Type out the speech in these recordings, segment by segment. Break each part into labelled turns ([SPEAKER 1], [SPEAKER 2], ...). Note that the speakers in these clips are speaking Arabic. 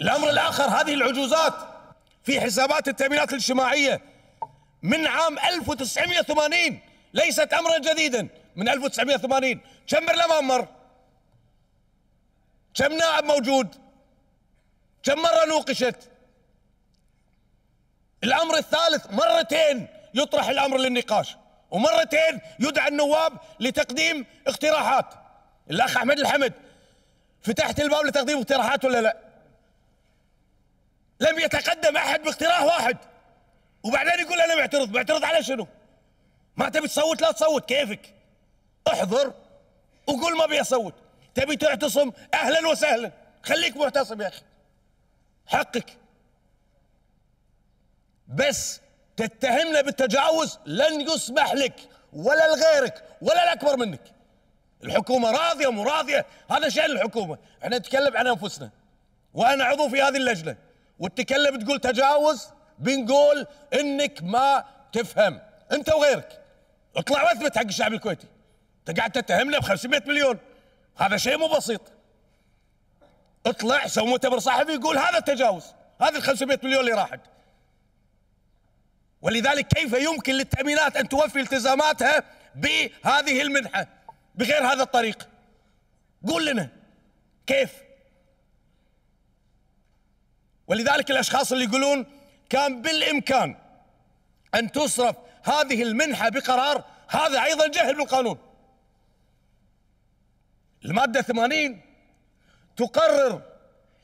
[SPEAKER 1] الأمر الآخر هذه العجوزات في حسابات التأمينات الاجتماعية من عام 1980 ليست أمرا جديدا. من 1980 كم برلمان مر؟ كم نائب موجود؟ كم مرة نوقشت؟ الأمر الثالث مرتين يطرح الأمر للنقاش ومرتين يدعى النواب لتقديم اقتراحات. الأخ أحمد الحمد فتحت الباب لتقديم اقتراحات ولا لا؟ لم يتقدم أحد باقتراح واحد. وبعدين يقول أنا معترض. معترض على شنو؟ ما تبي تصوت؟ لا تصوت. كيفك؟ احضر وقول ما أبي أصوت. تبي تعتصم؟ أهلا وسهلا. خليك معتصم يا أخي. حقك. بس تتهمنا بالتجاوز لن يسمح لك ولا لغيرك ولا الأكبر منك. الحكومة راضية مو راضية؟ هذا شأن الحكومة. إحنا نتكلم عن أنفسنا. وأنا عضو في هذه اللجنة. وتتكلم تقول تجاوز بنقول إنك ما تفهم. أنت وغيرك. اطلع واثبت حق الشعب الكويتي. أنت قاعد تتهمنا ب 500 مليون. هذا شيء مو بسيط. اطلع سوي مؤتمر صحفي يقول هذا التجاوز. هذه ال 500 مليون اللي راحت. ولذلك كيف يمكن للتأمينات أن توفي التزاماتها بهذه المنحة بغير هذا الطريق؟ قول لنا كيف؟ ولذلك الأشخاص اللي يقولون كان بالإمكان أن تصرف هذه المنحة بقرار هذا أيضا جهل بالقانون. المادة 80 تقرر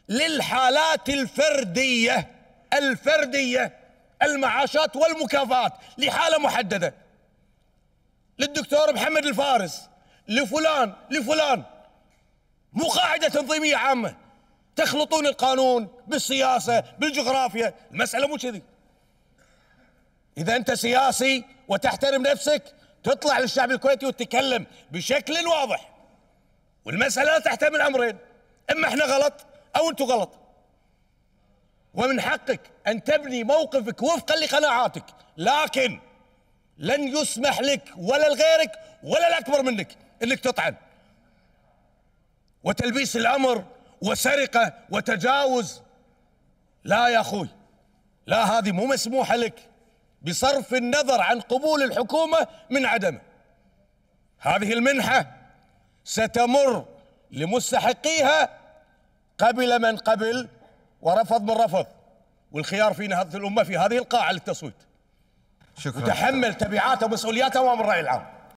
[SPEAKER 1] للحالات الفردية الفردية المعاشات والمكافآت لحالة محددة. للدكتور محمد الفارس لفلان لفلان. مو قاعدة تنظيمية عامة. تخلطون القانون بالسياسة بالجغرافيا. المسألة مو كذي. إذا أنت سياسي وتحترم نفسك تطلع للشعب الكويتي وتتكلم بشكل واضح. والمسألة تحتمل أمرين إما إحنا غلط أو أنتم غلط. ومن حقك أن تبني موقفك وفقا لقناعاتك. لكن لن يسمح لك ولا لغيرك ولا الأكبر منك أنك تطعن. وتلبيس الأمر وسرقة وتجاوز. لا يا أخوي لا هذه مو مسموحة لك بصرف النظر عن قبول الحكومة من عدمه. هذه المنحة ستمر لمستحقيها قبل من قبل ورفض من رفض والخيار في نهضة الأمة في هذه القاعة للتصويت.
[SPEAKER 2] شكرا.
[SPEAKER 1] وتحمل تبعاته ومسؤولياته أمام الرأي العام.